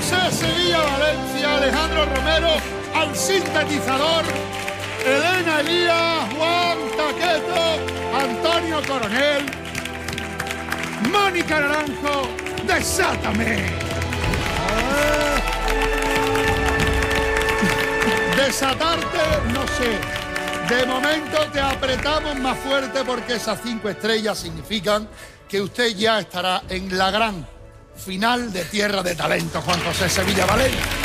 José Sevilla Valencia, Alejandro Romero, al sintetizador, Elena Elías, Juan Taqueto, Antonio Coronel, Mónica Naranjo, desátame. Desatarte, no sé. De momento te apretamos más fuerte porque esas cinco estrellas significan que usted ya estará en la gran final de Tierra de Talento, Juan José Sevilla Valencia.